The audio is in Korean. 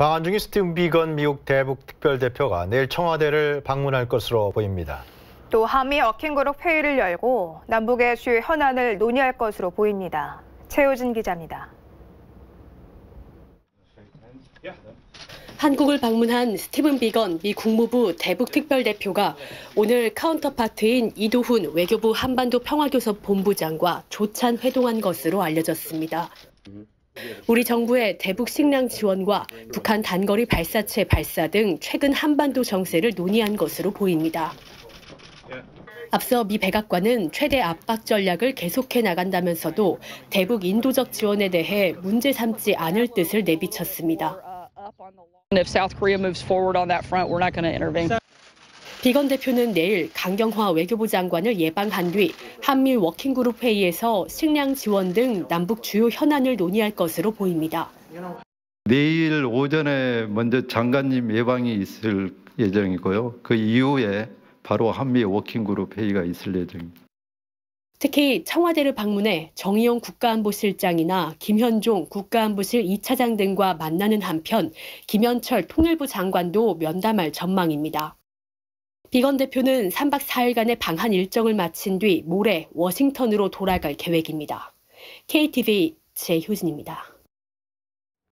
방한 중인 스티븐 비건 미국 대북 특별대표가 내일 청와대를 방문할 것으로 보입니다. 또 한미 워킹그룹 회의를 열고 남북의 주요 현안을 논의할 것으로 보입니다. 최효진 기자입니다. 한국을 방문한 스티븐 비건 미 국무부 대북 특별대표가 오늘 카운터파트인 이도훈 외교부 한반도 평화교섭 본부장과 조찬 회동한 것으로 알려졌습니다. 우리 정부의 대북 식량 지원과 북한 단거리 발사체 발사 등 최근 한반도 정세를 논의한 것으로 보입니다. 앞서 미 백악관은 최대 압박 전략을 계속해 나간다면서도 대북 인도적 지원에 대해 문제 삼지 않을 뜻을 내비쳤습니다. If South Korea moves forward on that front, we're not going to intervene. 비건 대표는 내일 강경화 외교부 장관을 예방한 뒤 한미 워킹그룹 회의에서 식량 지원 등 남북 주요 현안을 논의할 것으로 보입니다. 내일 오전에 먼저 장관님 예방이 있을 예정이고요. 그 이후에 바로 한미 워킹그룹 회의가 있을 예정입니다. 특히 청와대를 방문해 정의용 국가안보실장이나 김현종 국가안보실 2차장 등과 만나는 한편 김현철 통일부 장관도 면담할 전망입니다. 비건 대표는 3박 4일간의 방한 일정을 마친 뒤 모레 워싱턴으로 돌아갈 계획입니다. KTV 제효진입니다.